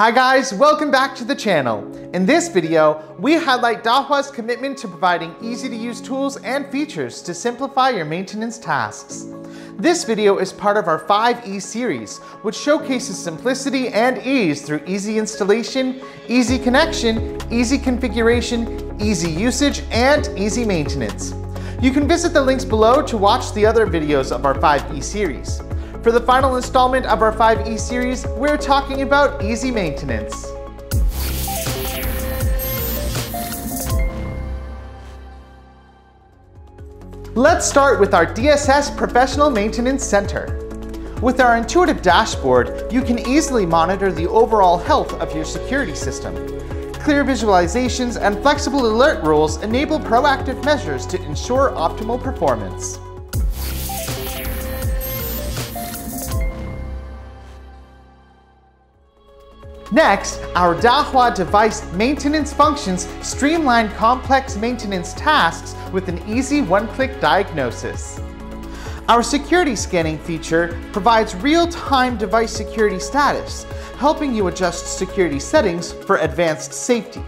Hi guys, welcome back to the channel. In this video, we highlight Dahua's commitment to providing easy to use tools and features to simplify your maintenance tasks. This video is part of our 5E series, which showcases simplicity and ease through easy installation, easy connection, easy configuration, easy usage, and easy maintenance. You can visit the links below to watch the other videos of our 5E series. For the final installment of our 5E series, we're talking about easy maintenance. Let's start with our DSS Professional Maintenance Center. With our intuitive dashboard, you can easily monitor the overall health of your security system. Clear visualizations and flexible alert rules enable proactive measures to ensure optimal performance. Next, our Dahua device maintenance functions streamline complex maintenance tasks with an easy one-click diagnosis. Our security scanning feature provides real-time device security status, helping you adjust security settings for advanced safety.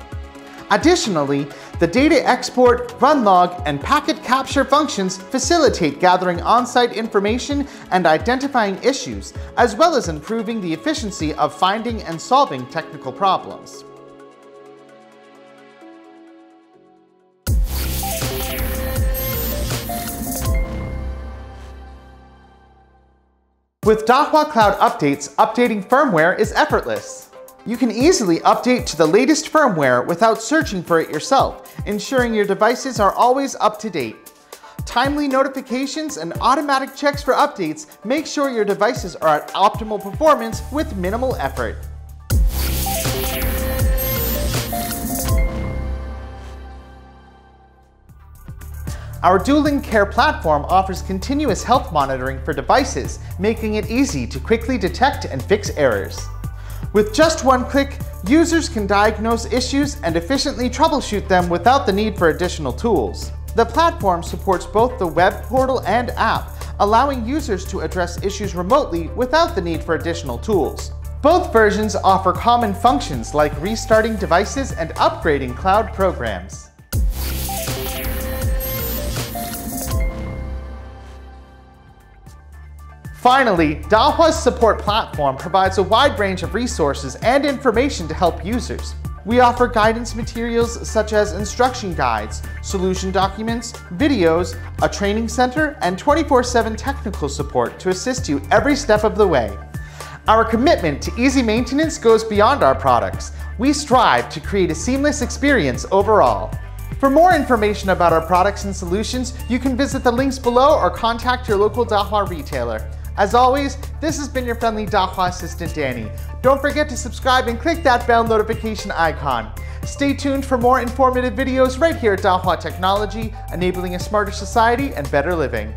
Additionally, the data export, run log, and packet capture functions facilitate gathering on-site information and identifying issues, as well as improving the efficiency of finding and solving technical problems. With Dahua Cloud updates, updating firmware is effortless. You can easily update to the latest firmware without searching for it yourself, ensuring your devices are always up to date. Timely notifications and automatic checks for updates make sure your devices are at optimal performance with minimal effort. Our DoLynk Care platform offers continuous health monitoring for devices, making it easy to quickly detect and fix errors. With just one click, users can diagnose issues and efficiently troubleshoot them without the need for additional tools. The platform supports both the web portal and app, allowing users to address issues remotely without the need for additional tools. Both versions offer common functions like restarting devices and upgrading cloud programs. Finally, Dahua's support platform provides a wide range of resources and information to help users. We offer guidance materials such as instruction guides, solution documents, videos, a training center, and 24-7 technical support to assist you every step of the way. Our commitment to easy maintenance goes beyond our products. We strive to create a seamless experience overall. For more information about our products and solutions, you can visit the links below or contact your local Dahua retailer. As always, this has been your friendly Dahua assistant, Danny. Don't forget to subscribe and click that bell notification icon. Stay tuned for more informative videos right here at Dahua Technology, enabling a smarter society and better living.